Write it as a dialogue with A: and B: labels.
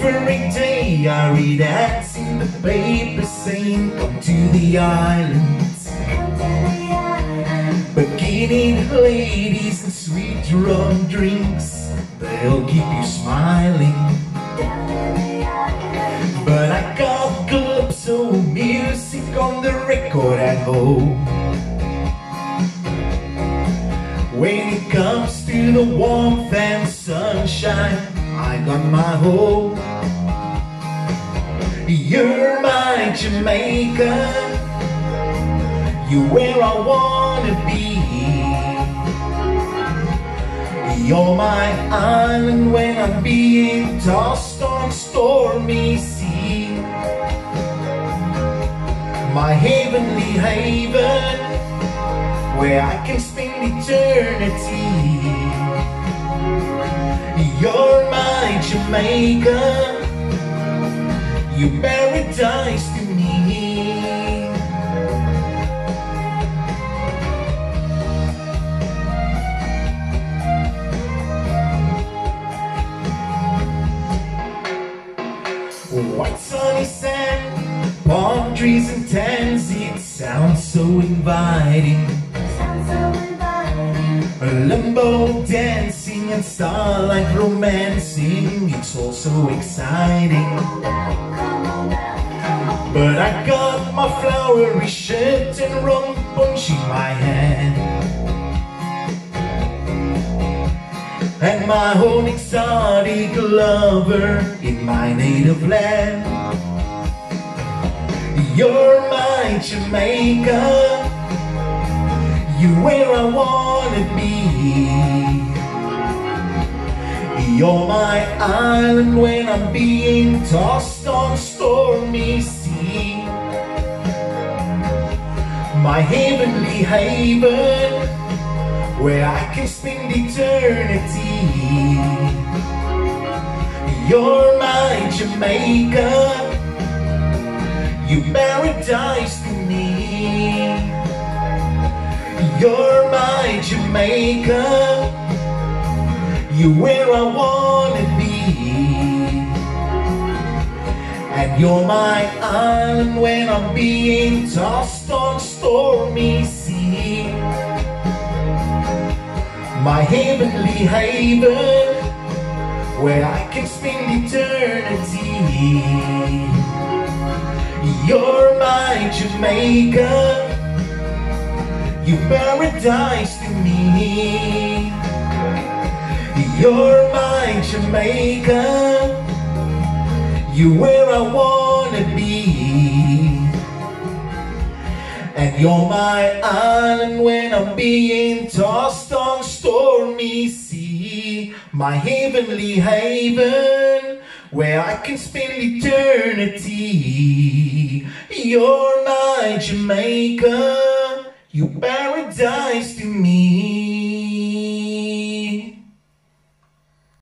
A: Every day I read ads in the paper saying come to the islands. Bikini ladies and sweet rum drinks They'll keep you smiling. But I got so music on the record at home. When it comes to the warmth and sunshine I got my home my Jamaica. You're where I wanna be. You're my island when I'm being tossed on stormy sea. My heavenly haven Where I can spend eternity. You're my Jamaica. You're trees and tans It sounds so inviting. A limbo dancing and starlight romancing It's all so exciting. But I got my flowery shirt and rum punch in my hand. And my own exotic lover in my native land You're my Jamaica. You're where I wanna be. You're my island when I'm being tossed on stormy sea. My heavenly haven where I can spend eternity. You're my Jamaica, you me. You're my Jamaica, You're where I wanna be. And you're my island when I'm being tossed on stormy sea my heavenly haven where I can spend eternity. You're my Jamaica, you paradise to me. You're my Jamaica, You're where I wanna be. And you're my island when I'm being tossed on stormy sea. My heavenly haven where I can spend eternity. You're my Jamaica, you paradise to me.